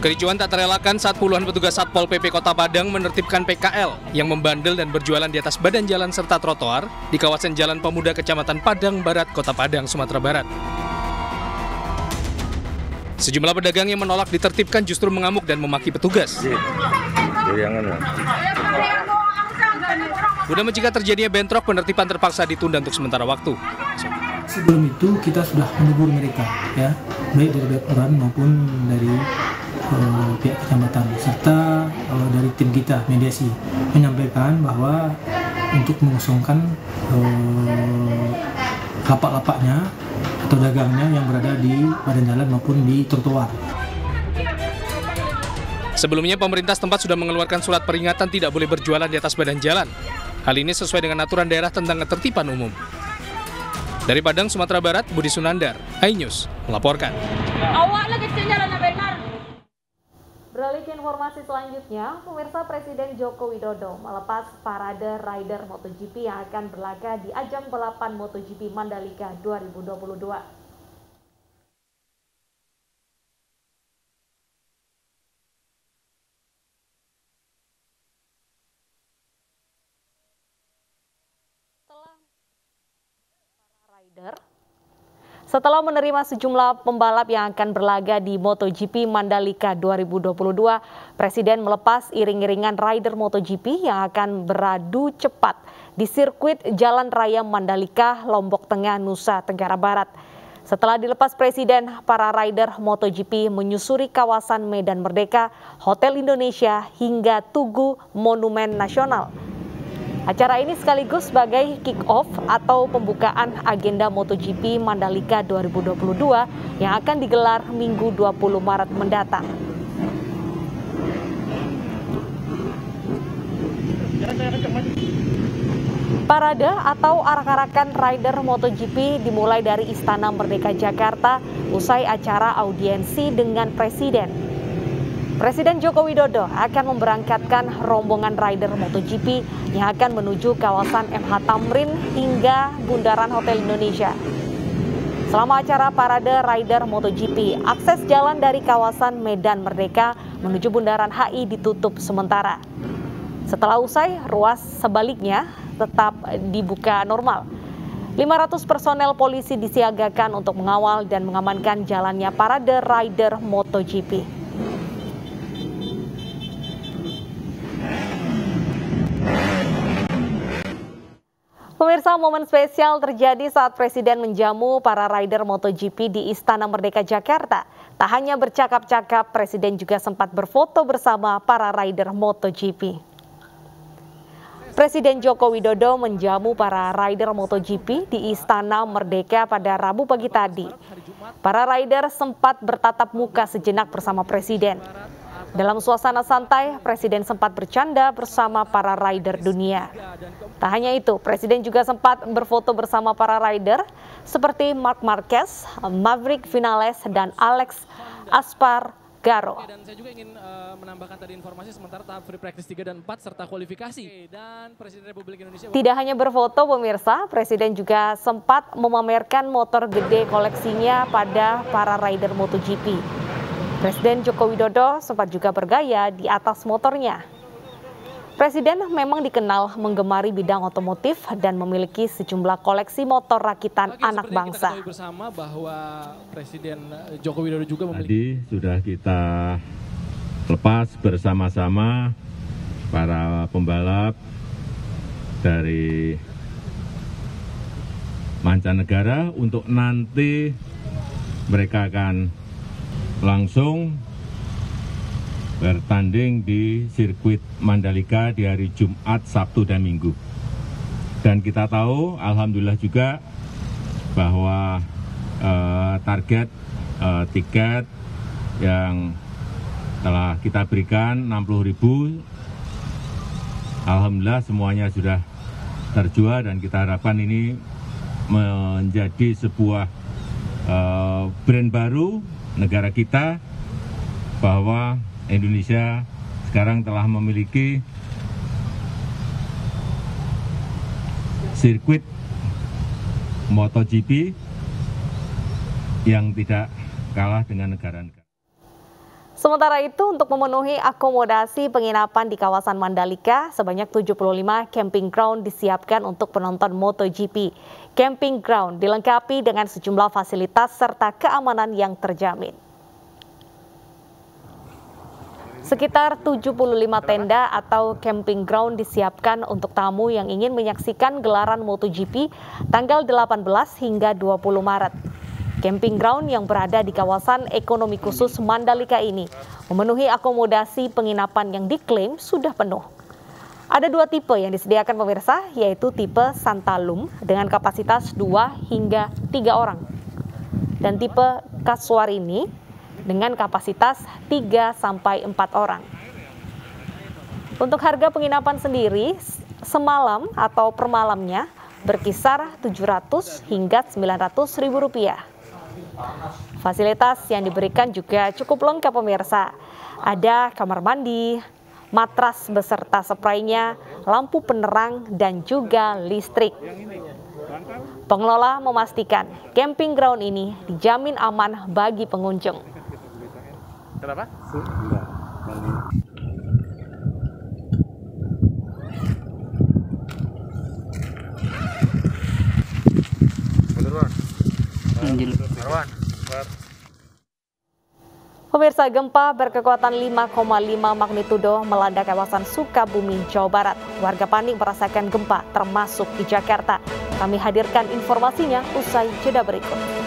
Kericuan tak terelakkan saat puluhan petugas Satpol PP Kota Padang menertibkan PKL yang membandel dan berjualan di atas badan jalan serta trotoar di kawasan Jalan Pemuda Kecamatan Padang Barat, Kota Padang, Sumatera Barat. Sejumlah pedagang yang menolak ditertibkan justru mengamuk dan memaki petugas. Guna mencegah terjadinya bentrok, penertiban terpaksa ditunda untuk sementara waktu. Sebelum itu kita sudah menegur mereka, ya, baik dari orang maupun dari uh, pihak kecamatan serta uh, dari tim kita mediasi menyampaikan bahwa untuk mengosongkan uh, lapak-lapaknya atau dagangnya yang berada di badan jalan maupun di trotoar. Sebelumnya pemerintah setempat sudah mengeluarkan surat peringatan tidak boleh berjualan di atas badan jalan. Hal ini sesuai dengan aturan daerah tentang ketertiban umum. Dari Padang, Sumatera Barat, Budi Sunandar, iNews melaporkan. Awak lagi jalan benar. Beralih ke informasi selanjutnya, pemirsa Presiden Joko Widodo melepas parade rider MotoGP yang akan berlaga di ajang balapan MotoGP Mandalika 2022. rider setelah menerima sejumlah pembalap yang akan berlaga di MotoGP Mandalika 2022, Presiden melepas iring-iringan rider MotoGP yang akan beradu cepat di sirkuit Jalan Raya Mandalika, Lombok Tengah, Nusa Tenggara Barat. Setelah dilepas Presiden, para rider MotoGP menyusuri kawasan Medan Merdeka, Hotel Indonesia, hingga Tugu Monumen Nasional. Acara ini sekaligus sebagai kick-off atau pembukaan agenda MotoGP Mandalika 2022 yang akan digelar Minggu 20 Maret mendatang. Parade atau arak-arakan rider MotoGP dimulai dari Istana Merdeka Jakarta usai acara audiensi dengan Presiden Presiden Joko Widodo akan memberangkatkan rombongan rider MotoGP yang akan menuju kawasan MH Tamrin hingga Bundaran Hotel Indonesia. Selama acara parade rider MotoGP, akses jalan dari kawasan Medan Merdeka menuju Bundaran HI ditutup sementara. Setelah usai, ruas sebaliknya tetap dibuka normal. 500 personel polisi disiagakan untuk mengawal dan mengamankan jalannya parade rider MotoGP. Pemirsa, momen spesial terjadi saat Presiden menjamu para rider MotoGP di Istana Merdeka Jakarta. Tak hanya bercakap-cakap, Presiden juga sempat berfoto bersama para rider MotoGP. Presiden Joko Widodo menjamu para rider MotoGP di Istana Merdeka pada Rabu pagi tadi. Para rider sempat bertatap muka sejenak bersama Presiden. Dalam suasana santai, Presiden sempat bercanda bersama para rider dunia. Tak hanya itu, Presiden juga sempat berfoto bersama para rider seperti Mark Marquez, Maverick Vinales, dan Alex Aspar Garo. Dan saya juga ingin uh, menambahkan tadi informasi sementara tahap free practice 3 dan 4 serta kualifikasi. Dan Presiden Republik Indonesia... Tidak hanya berfoto pemirsa, Presiden juga sempat memamerkan motor gede koleksinya pada para rider MotoGP. Presiden Joko Widodo sempat juga bergaya di atas motornya. Presiden memang dikenal menggemari bidang otomotif dan memiliki sejumlah koleksi motor rakitan Oke, anak bangsa. Kita bersama bahwa Presiden Joko Widodo juga memiliki... Tadi sudah kita lepas bersama-sama para pembalap dari mancanegara untuk nanti mereka akan langsung bertanding di sirkuit Mandalika di hari Jumat, Sabtu, dan Minggu. Dan kita tahu, Alhamdulillah juga bahwa uh, target uh, tiket yang telah kita berikan 60 ribu, Alhamdulillah semuanya sudah terjual dan kita harapkan ini menjadi sebuah uh, brand baru negara kita bahwa Indonesia sekarang telah memiliki sirkuit MotoGP yang tidak kalah dengan negara-negara. Sementara itu untuk memenuhi akomodasi penginapan di kawasan Mandalika, sebanyak 75 camping ground disiapkan untuk penonton MotoGP. Camping ground dilengkapi dengan sejumlah fasilitas serta keamanan yang terjamin. Sekitar 75 tenda atau camping ground disiapkan untuk tamu yang ingin menyaksikan gelaran MotoGP tanggal 18 hingga 20 Maret. Camping ground yang berada di kawasan ekonomi khusus Mandalika ini memenuhi akomodasi penginapan yang diklaim sudah penuh. Ada dua tipe yang disediakan pemirsa, yaitu tipe Santalum dengan kapasitas 2 hingga 3 orang. Dan tipe Kasuarini dengan kapasitas 3 sampai 4 orang. Untuk harga penginapan sendiri, semalam atau per malamnya berkisar 700 hingga 900 ribu rupiah. Fasilitas yang diberikan juga cukup lengkap pemirsa. Ada kamar mandi, matras beserta spraynya, lampu penerang, dan juga listrik. Pengelola memastikan camping ground ini dijamin aman bagi pengunjung. Kenapa? Pemirsa gempa berkekuatan 5,5 magnitudo melanda kawasan Sukabumi, Jawa Barat. Warga panik merasakan gempa termasuk di Jakarta. Kami hadirkan informasinya usai jeda berikut.